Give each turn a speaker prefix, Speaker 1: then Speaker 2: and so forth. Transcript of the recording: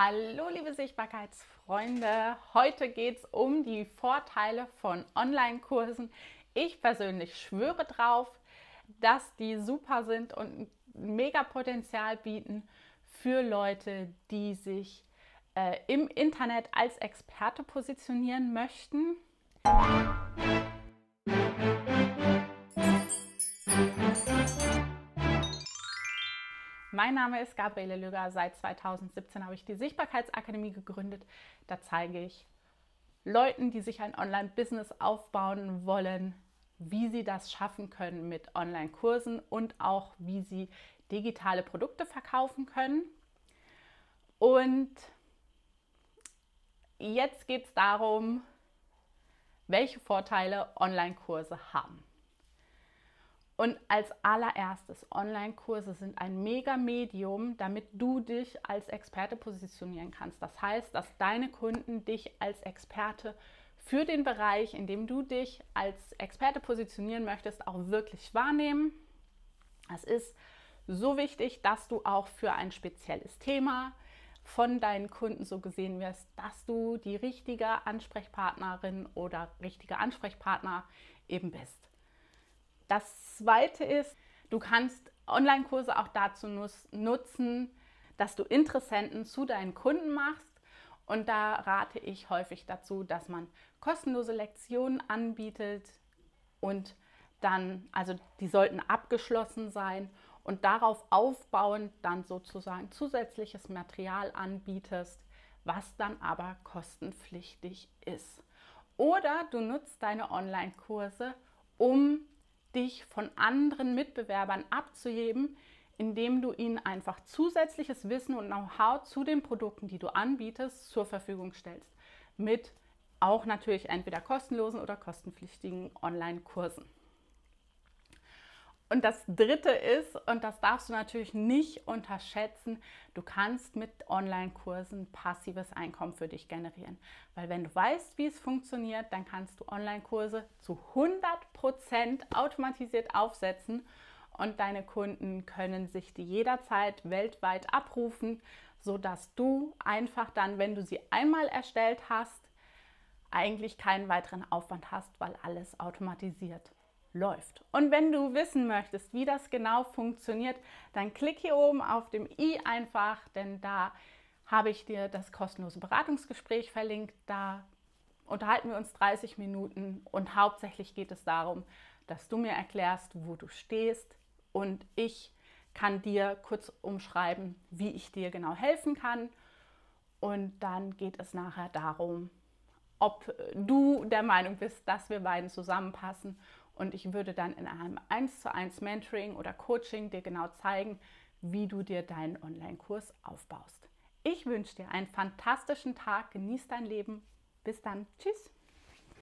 Speaker 1: Hallo liebe Sichtbarkeitsfreunde, heute geht es um die Vorteile von Online-Kursen. Ich persönlich schwöre drauf, dass die super sind und mega Potenzial bieten für Leute, die sich äh, im Internet als Experte positionieren möchten. Mein Name ist Gabriele Lüger. Seit 2017 habe ich die Sichtbarkeitsakademie gegründet. Da zeige ich Leuten, die sich ein Online-Business aufbauen wollen, wie sie das schaffen können mit Online-Kursen und auch wie sie digitale Produkte verkaufen können. Und jetzt geht es darum, welche Vorteile Online-Kurse haben. Und als allererstes, Online-Kurse sind ein Mega-Medium, damit du dich als Experte positionieren kannst. Das heißt, dass deine Kunden dich als Experte für den Bereich, in dem du dich als Experte positionieren möchtest, auch wirklich wahrnehmen. Es ist so wichtig, dass du auch für ein spezielles Thema von deinen Kunden so gesehen wirst, dass du die richtige Ansprechpartnerin oder richtige Ansprechpartner eben bist. Das zweite ist, du kannst Online-Kurse auch dazu nutzen, dass du Interessenten zu deinen Kunden machst. Und da rate ich häufig dazu, dass man kostenlose Lektionen anbietet und dann, also die sollten abgeschlossen sein und darauf aufbauend dann sozusagen zusätzliches Material anbietest, was dann aber kostenpflichtig ist. Oder du nutzt deine Online-Kurse, um dich von anderen Mitbewerbern abzuheben, indem du ihnen einfach zusätzliches Wissen und Know-how zu den Produkten, die du anbietest, zur Verfügung stellst. Mit auch natürlich entweder kostenlosen oder kostenpflichtigen Online-Kursen. Und das Dritte ist, und das darfst du natürlich nicht unterschätzen, du kannst mit Online-Kursen passives Einkommen für dich generieren. Weil wenn du weißt, wie es funktioniert, dann kannst du Online-Kurse zu 100% automatisiert aufsetzen und deine Kunden können sich die jederzeit weltweit abrufen, sodass du einfach dann, wenn du sie einmal erstellt hast, eigentlich keinen weiteren Aufwand hast, weil alles automatisiert läuft. Und wenn du wissen möchtest, wie das genau funktioniert, dann klick hier oben auf dem i einfach, denn da habe ich dir das kostenlose Beratungsgespräch verlinkt. Da unterhalten wir uns 30 Minuten und hauptsächlich geht es darum, dass du mir erklärst, wo du stehst und ich kann dir kurz umschreiben, wie ich dir genau helfen kann. Und dann geht es nachher darum, ob du der Meinung bist, dass wir beiden zusammenpassen und ich würde dann in einem 1 zu 1 Mentoring oder Coaching dir genau zeigen, wie du dir deinen Online-Kurs aufbaust. Ich wünsche dir einen fantastischen Tag, genieß dein Leben. Bis dann. Tschüss.